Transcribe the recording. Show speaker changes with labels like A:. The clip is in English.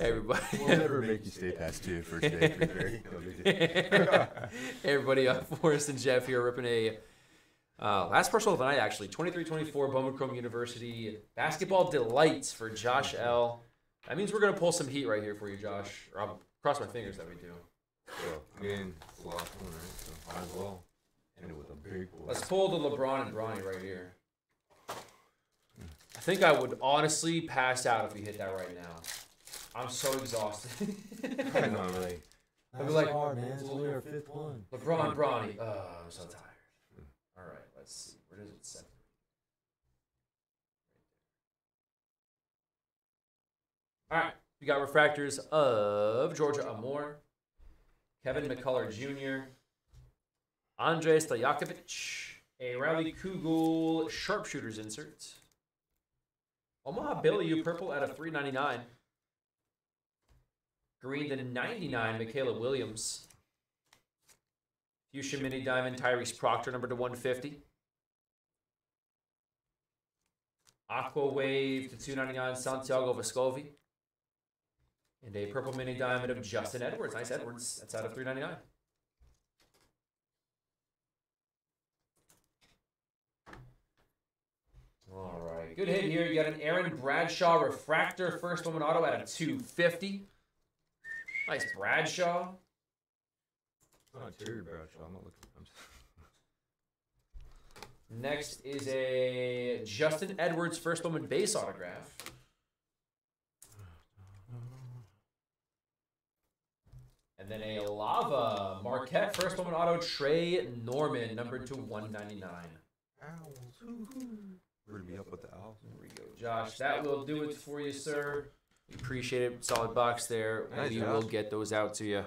A: Everybody,
B: We'll never make you stay past two first day. Barry. No big deal.
A: everybody, uh, Forrest and Jeff here ripping a uh, last personal of the night actually. 23-24 Bowman Chrome University basketball delights for Josh L. That means we're gonna pull some heat right here for you, Josh. Or I'll cross my fingers that we do.
B: Well, I mean, it's the last one, right? So might as well. End it with a big one.
A: Let's pull the LeBron and Bronny right here. I think I would honestly pass out if we hit that right now. I'm so exhausted.
B: Probably not really.
A: I'd be like,
C: hard, man. It's only our fifth one.
A: LeBron, Bronny. Oh, I'm so tired. All right, let's see. Where does it set? All right, we got refractors of Georgia Amoore, Kevin McCullar Jr., Andrej Stojakovic, a Riley Kugel sharpshooters insert, Omaha Biliew purple out of 399. Green to 99, Mikaylah Williams. Fuchsia Mini Diamond, Tyrese Proctor, number to 150. Aqua Wave to 299, Santiago Vescovi. And a purple mini diamond of Justin Edwards. Nice Edwards. That's out of 399. All right. Good hit here. You got an Aaron Bradshaw refractor, first Bowman auto out of 250. Nice Bradshaw.
B: Not Terry Bradshaw. I'm not looking. I'm just,
A: Next is a Justin Edwards first Bowman base autograph. And then a Lava Marquette first Bowman auto Trey Norman, numbered to 199.
B: owls. hoo-hoo. We're gonna be up with the owls.
A: There we go, Josh. That will do it for you, sir. Appreciate it. Solid box there.
B: Nice
A: we
B: job.
A: will get those out to you.